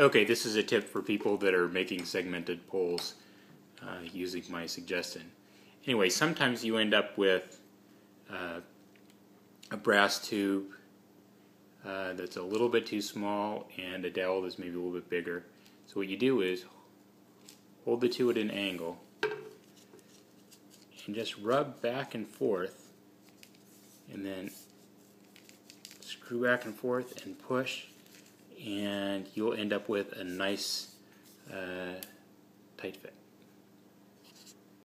Okay, this is a tip for people that are making segmented poles uh, using my suggestion. Anyway, sometimes you end up with uh, a brass tube uh, that's a little bit too small and a dowel that's maybe a little bit bigger. So what you do is hold the two at an angle and just rub back and forth and then screw back and forth and push and you'll end up with a nice uh, tight fit.